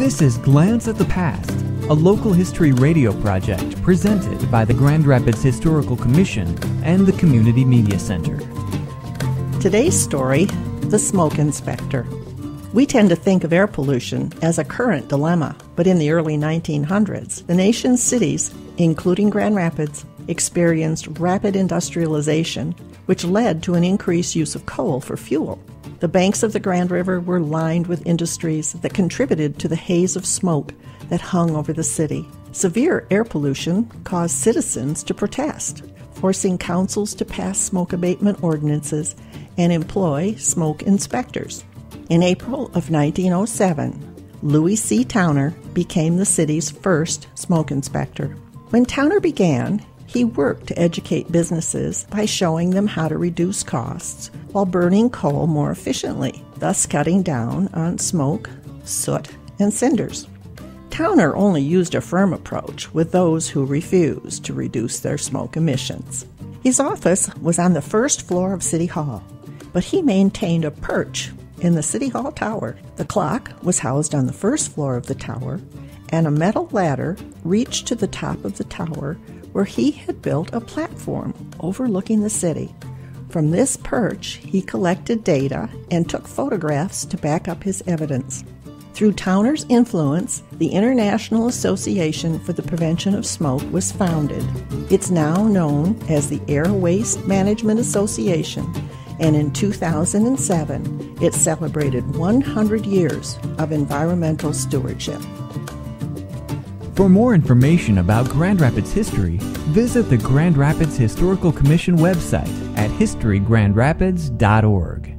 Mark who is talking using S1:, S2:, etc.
S1: This is Glance at the Past, a local history radio project presented by the Grand Rapids Historical Commission and the Community Media Center.
S2: Today's story The Smoke Inspector. We tend to think of air pollution as a current dilemma, but in the early 1900s, the nation's cities, including Grand Rapids, experienced rapid industrialization, which led to an increased use of coal for fuel. The banks of the Grand River were lined with industries that contributed to the haze of smoke that hung over the city. Severe air pollution caused citizens to protest, forcing councils to pass smoke abatement ordinances and employ smoke inspectors. In April of 1907, Louis C. Towner became the city's first smoke inspector. When Towner began, he worked to educate businesses by showing them how to reduce costs while burning coal more efficiently, thus cutting down on smoke, soot, and cinders. Towner only used a firm approach with those who refused to reduce their smoke emissions. His office was on the first floor of City Hall, but he maintained a perch in the City Hall tower. The clock was housed on the first floor of the tower, and a metal ladder reached to the top of the tower where he had built a platform overlooking the city. From this perch, he collected data and took photographs to back up his evidence. Through Towner's influence, the International Association for the Prevention of Smoke was founded. It's now known as the Air Waste Management Association, and in 2007, it celebrated 100 years of environmental stewardship.
S1: For more information about Grand Rapids history, visit the Grand Rapids Historical Commission website at historygrandrapids.org.